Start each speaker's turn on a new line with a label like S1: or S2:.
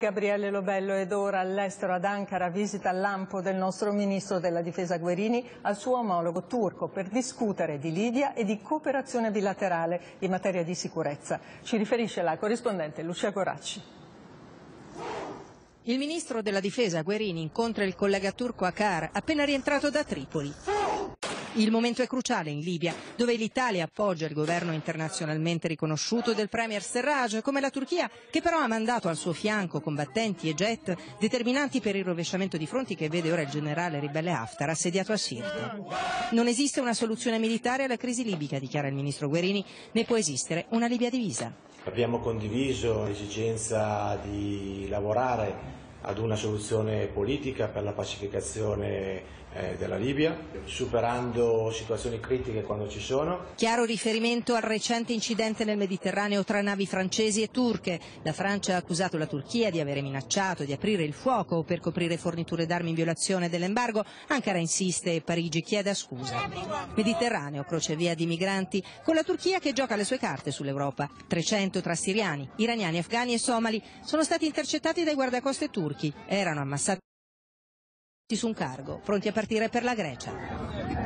S1: Gabriele Lobello ed ora all'estero ad Ankara visita l'ampo del nostro ministro della difesa Guerini al suo omologo turco per discutere di Libia e di cooperazione bilaterale in materia di sicurezza. Ci riferisce la corrispondente Lucia Coracci.
S2: Il ministro della difesa Guerini incontra il collega turco Akar appena rientrato da Tripoli. Il momento è cruciale in Libia, dove l'Italia appoggia il governo internazionalmente riconosciuto del premier Serraj, come la Turchia, che però ha mandato al suo fianco combattenti e jet determinanti per il rovesciamento di fronti che vede ora il generale ribelle Haftar assediato a Sirte. Non esiste una soluzione militare alla crisi libica, dichiara il ministro Guerini, né può esistere una Libia divisa.
S3: Abbiamo condiviso l'esigenza di lavorare ad una soluzione politica per la pacificazione eh, della Libia, superando situazioni critiche quando ci sono.
S2: Chiaro riferimento al recente incidente nel Mediterraneo tra navi francesi e turche. La Francia ha accusato la Turchia di avere minacciato di aprire il fuoco per coprire forniture d'armi in violazione dell'embargo. Ankara insiste e Parigi chiede scusa. Mediterraneo, crocevia di migranti, con la Turchia che gioca le sue carte sull'Europa. 300 tra siriani, iraniani, afghani e somali sono stati intercettati dai guardacoste turchi. Erano ammassati su un cargo, pronti a partire per la Grecia.